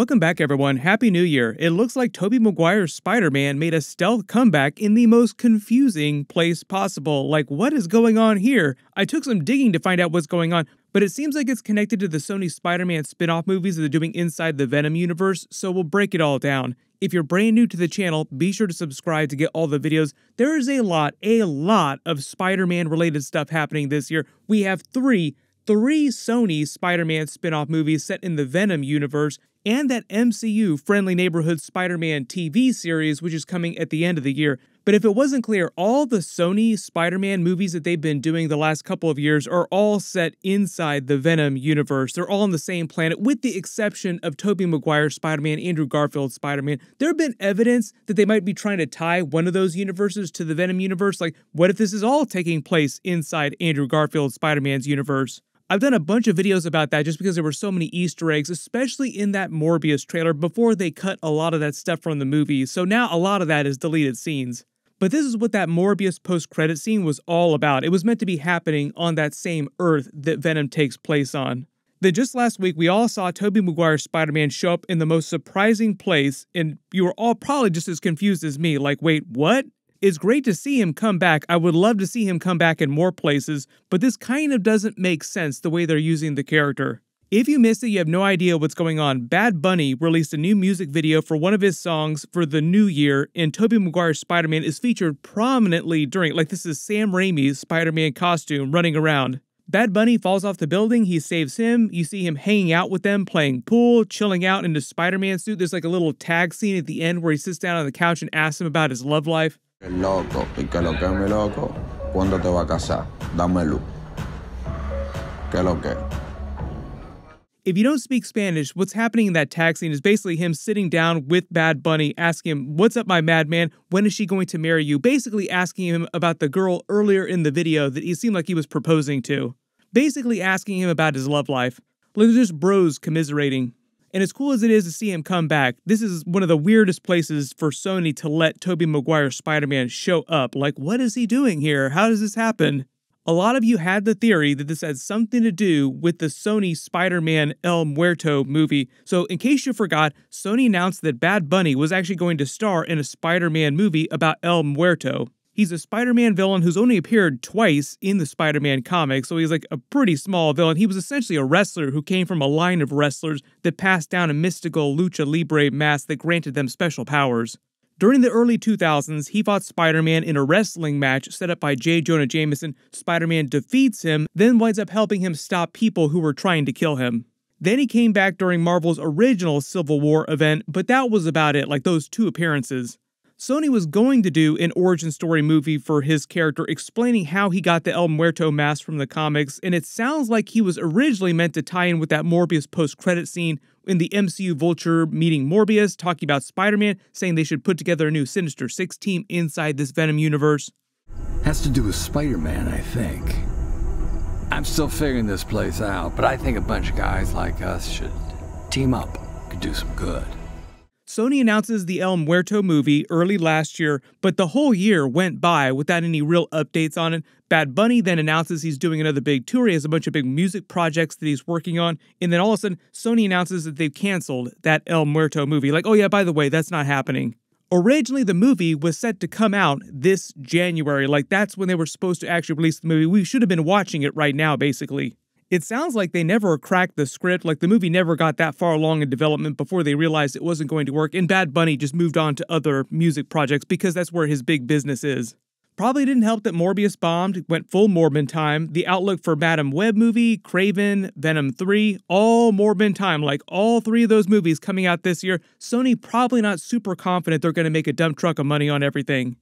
Welcome back, everyone. Happy New Year. It looks like Tobey Maguire's Spider Man made a stealth comeback in the most confusing place possible. Like, what is going on here? I took some digging to find out what's going on, but it seems like it's connected to the Sony Spider Man spin off movies that they're doing inside the Venom universe, so we'll break it all down. If you're brand new to the channel, be sure to subscribe to get all the videos. There is a lot, a lot of Spider Man related stuff happening this year. We have three three Sony Spider Man spin off movies set in the Venom universe, and that MCU Friendly Neighborhood Spider Man TV series, which is coming at the end of the year. But if it wasn't clear, all the Sony Spider Man movies that they've been doing the last couple of years are all set inside the Venom universe. They're all on the same planet, with the exception of Tobey Maguire Spider Man, Andrew Garfield Spider Man. There have been evidence that they might be trying to tie one of those universes to the Venom universe. Like, what if this is all taking place inside Andrew Garfield Spider Man's universe? I've done a bunch of videos about that just because there were so many Easter eggs, especially in that Morbius trailer before they cut a lot of that stuff from the movie, so now a lot of that is deleted scenes. But this is what that Morbius post-credit scene was all about. It was meant to be happening on that same Earth that Venom takes place on. Then just last week, we all saw Tobey Maguire's Spider-Man show up in the most surprising place, and you were all probably just as confused as me, like, wait, what? It's great to see him come back. I would love to see him come back in more places, but this kind of doesn't make sense the way they're using the character. If you missed it, you have no idea what's going on. Bad Bunny released a new music video for one of his songs for the new year, and Tobey Maguire's Spider-Man is featured prominently during, like this is Sam Raimi's Spider-Man costume running around. Bad Bunny falls off the building, he saves him, you see him hanging out with them, playing pool, chilling out in his Spider-Man suit. There's like a little tag scene at the end where he sits down on the couch and asks him about his love life. Loco, y que lo que mi loco, ¿cuándo te va a casar? Dame luz. ¿Qué lo que? If you don't speak Spanish, what's happening in that scene is basically him sitting down with Bad Bunny, asking him, What's up, my madman? When is she going to marry you? Basically asking him about the girl earlier in the video that he seemed like he was proposing to. Basically asking him about his love life. Like just bros commiserating. And as cool as it is to see him come back, this is one of the weirdest places for Sony to let Tobey Maguire's Spider-Man show up. Like, what is he doing here? How does this happen? A lot of you had the theory that this had something to do with the Sony Spider-Man El Muerto movie. So in case you forgot, Sony announced that Bad Bunny was actually going to star in a Spider-Man movie about El Muerto. He's a Spider Man villain who's only appeared twice in the Spider Man comics, so he's like a pretty small villain. He was essentially a wrestler who came from a line of wrestlers that passed down a mystical lucha libre mask that granted them special powers. During the early 2000s, he fought Spider Man in a wrestling match set up by J. Jonah Jameson. Spider Man defeats him, then winds up helping him stop people who were trying to kill him. Then he came back during Marvel's original Civil War event, but that was about it, like those two appearances. Sony was going to do an origin story movie for his character explaining how he got the El Muerto mask from the comics, and it sounds like he was originally meant to tie in with that Morbius post credit scene in the MCU Vulture meeting Morbius, talking about Spider Man, saying they should put together a new Sinister Six team inside this Venom universe. Has to do with Spider Man, I think. I'm still figuring this place out, but I think a bunch of guys like us should team up, could do some good. Sony announces the El Muerto movie early last year, but the whole year went by without any real updates on it. Bad Bunny then announces he's doing another big tour. He has a bunch of big music projects that he's working on. And then all of a sudden, Sony announces that they've canceled that El Muerto movie. Like, oh yeah, by the way, that's not happening. Originally, the movie was set to come out this January. Like, that's when they were supposed to actually release the movie. We should have been watching it right now, basically. It sounds like they never cracked the script, like the movie never got that far along in development before they realized it wasn't going to work, and Bad Bunny just moved on to other music projects because that's where his big business is. Probably didn't help that Morbius bombed, went full Morbin time. The outlook for Madame Web movie, Kraven, Venom 3, all Morbin time. Like all three of those movies coming out this year, Sony probably not super confident they're going to make a dump truck of money on everything.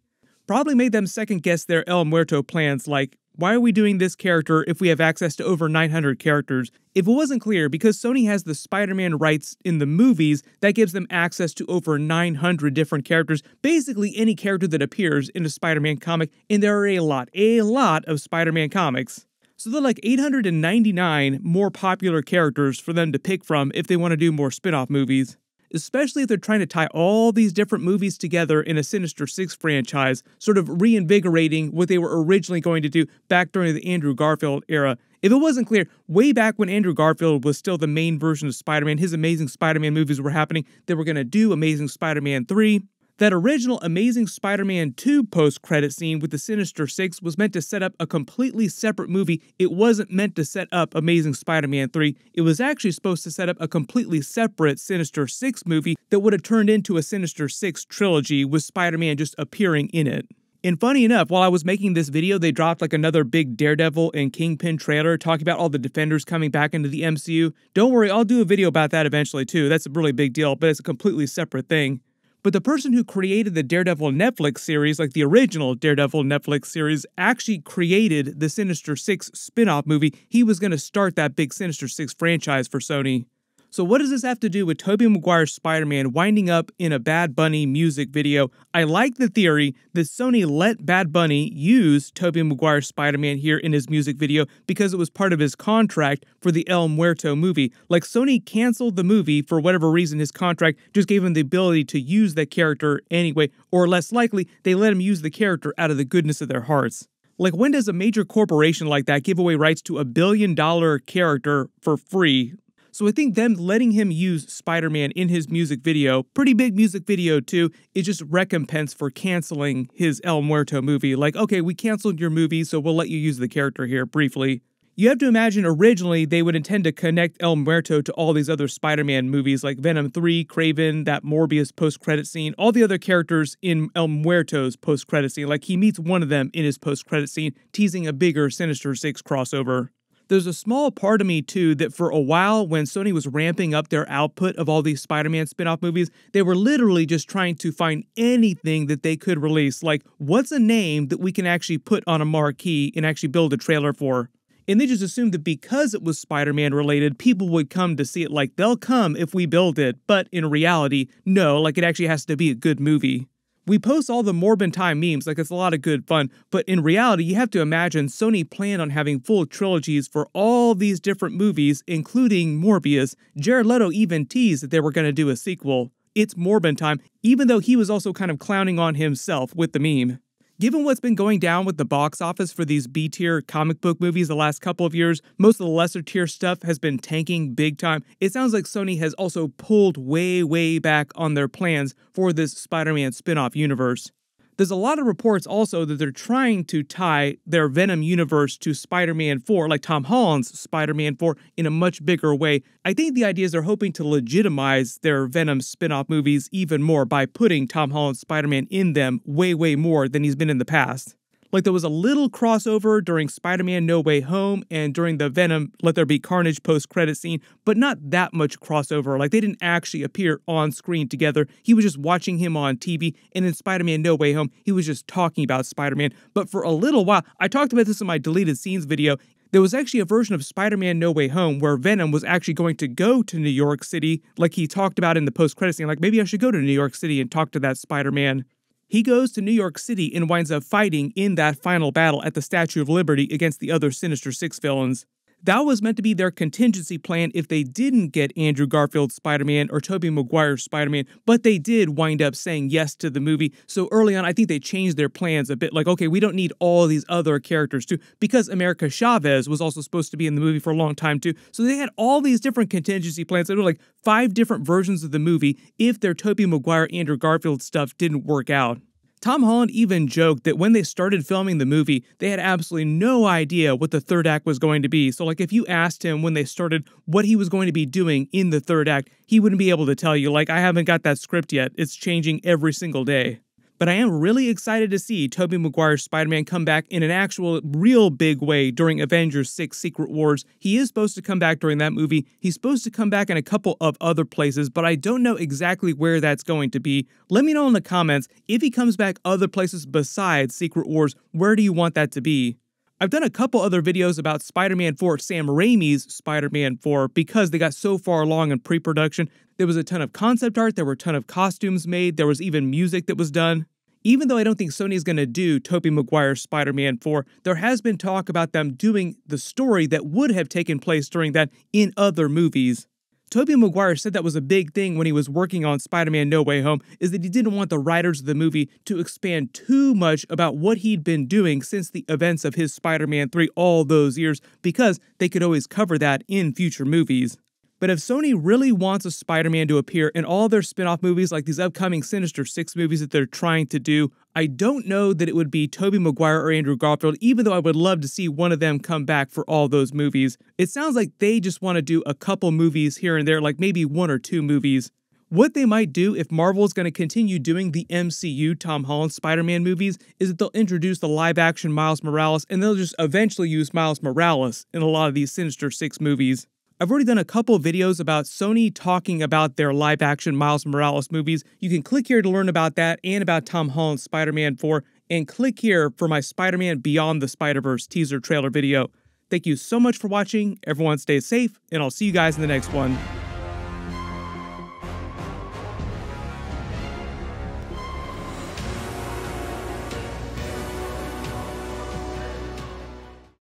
Probably made them second guess their El Muerto plans, like, why are we doing this character if we have access to over 900 characters? If it wasn't clear, because Sony has the Spider Man rights in the movies, that gives them access to over 900 different characters, basically any character that appears in a Spider Man comic, and there are a lot, a lot of Spider Man comics. So they're like 899 more popular characters for them to pick from if they want to do more spin off movies especially if they're trying to tie all these different movies together in a Sinister Six franchise, sort of reinvigorating what they were originally going to do back during the Andrew Garfield era. If it wasn't clear, way back when Andrew Garfield was still the main version of Spider Man, his Amazing Spider Man movies were happening. They were going to do Amazing Spider Man 3. That original Amazing Spider Man 2 post credit scene with the Sinister Six was meant to set up a completely separate movie. It wasn't meant to set up Amazing Spider Man 3. It was actually supposed to set up a completely separate Sinister Six movie that would have turned into a Sinister Six trilogy with Spider Man just appearing in it. And funny enough, while I was making this video, they dropped like another big Daredevil and Kingpin trailer talking about all the Defenders coming back into the MCU. Don't worry, I'll do a video about that eventually too. That's a really big deal, but it's a completely separate thing. But the person who created the Daredevil Netflix series, like the original Daredevil Netflix series, actually created the Sinister Six spin off movie. He was going to start that big Sinister Six franchise for Sony. So, what does this have to do with Tobey Maguire's Spider Man winding up in a Bad Bunny music video? I like the theory that Sony let Bad Bunny use Tobey Maguire's Spider Man here in his music video because it was part of his contract for the El Muerto movie. Like, Sony canceled the movie for whatever reason, his contract just gave him the ability to use that character anyway, or less likely, they let him use the character out of the goodness of their hearts. Like, when does a major corporation like that give away rights to a billion dollar character for free? So I think them letting him use Spider Man in his music video, pretty big music video too, is just recompense for canceling his El Muerto movie. Like, okay, we canceled your movie, so we'll let you use the character here briefly. You have to imagine originally they would intend to connect El Muerto to all these other Spider Man movies like Venom 3, Kraven, that Morbius post credit scene, all the other characters in El Muerto's post credit scene. Like he meets one of them in his post credit scene, teasing a bigger Sinister Six crossover. There's a small part of me too that for a while, when Sony was ramping up their output of all these Spider Man spin off movies, they were literally just trying to find anything that they could release. Like, what's a name that we can actually put on a marquee and actually build a trailer for? And they just assumed that because it was Spider Man related, people would come to see it. Like, they'll come if we build it. But in reality, no, like, it actually has to be a good movie. We post all the Morbin Time memes, like it's a lot of good fun, but in reality, you have to imagine Sony planned on having full trilogies for all these different movies, including Morbius. Jared Leto even teased that they were going to do a sequel. It's Morbin Time, even though he was also kind of clowning on himself with the meme. Given what's been going down with the box office for these B tier comic book movies the last couple of years, most of the lesser tier stuff has been tanking big time. It sounds like Sony has also pulled way, way back on their plans for this Spider Man spin off universe. There's a lot of reports also that they're trying to tie their Venom universe to Spider Man 4, like Tom Holland's Spider Man 4, in a much bigger way. I think the idea is they're hoping to legitimize their Venom spin off movies even more by putting Tom Holland's Spider Man in them way, way more than he's been in the past. Like there was a little crossover during Spider Man No Way Home and during the Venom Let There Be Carnage post credit scene, but not that much crossover. Like they didn't actually appear on screen together. He was just watching him on TV, and in Spider Man No Way Home, he was just talking about Spider Man. But for a little while, I talked about this in my deleted scenes video. There was actually a version of Spider Man No Way Home where Venom was actually going to go to New York City, like he talked about in the post credit scene. Like, maybe I should go to New York City and talk to that Spider Man. He goes to New York City and winds up fighting in that final battle at the Statue of Liberty against the other Sinister Six villains. That was meant to be their contingency plan if they didn't get Andrew Garfield's Spider Man or Tobey Maguire's Spider Man, but they did wind up saying yes to the movie. So early on, I think they changed their plans a bit like, okay, we don't need all these other characters too, because America Chavez was also supposed to be in the movie for a long time too. So they had all these different contingency plans. There were like five different versions of the movie if their Tobey Maguire, Andrew Garfield stuff didn't work out. Tom Holland even joked that when they started filming the movie, they had absolutely no idea what the third act was going to be. So, like, if you asked him when they started what he was going to be doing in the third act, he wouldn't be able to tell you. Like, I haven't got that script yet. It's changing every single day. But I am really excited to see Tobey Maguire's Spider-Man come back in an actual, real big way during Avengers 6 Secret Wars. He is supposed to come back during that movie. He's supposed to come back in a couple of other places, but I don't know exactly where that's going to be. Let me know in the comments if he comes back other places besides Secret Wars, where do you want that to be? I've done a couple other videos about Spider Man 4, Sam Raimi's Spider Man 4, because they got so far along in pre production. There was a ton of concept art, there were a ton of costumes made, there was even music that was done. Even though I don't think Sony is going to do Tobey Maguire's Spider Man 4, there has been talk about them doing the story that would have taken place during that in other movies. Tobey Maguire said that was a big thing when he was working on Spider-Man No Way Home is that he didn't want the writers of the movie to expand too much about what he'd been doing since the events of his Spider-Man 3 all those years because they could always cover that in future movies. But if Sony really wants a Spider Man to appear in all their spin off movies, like these upcoming Sinister Six movies that they're trying to do, I don't know that it would be Tobey Maguire or Andrew Garfield, even though I would love to see one of them come back for all those movies. It sounds like they just want to do a couple movies here and there, like maybe one or two movies. What they might do if Marvel is going to continue doing the MCU Tom Holland Spider Man movies is that they'll introduce the live action Miles Morales and they'll just eventually use Miles Morales in a lot of these Sinister Six movies. I've already done a couple videos about Sony talking about their live action Miles Morales movies. You can click here to learn about that and about Tom Holland's Spider Man 4, and click here for my Spider Man Beyond the Spider Verse teaser trailer video. Thank you so much for watching. Everyone stay safe, and I'll see you guys in the next one.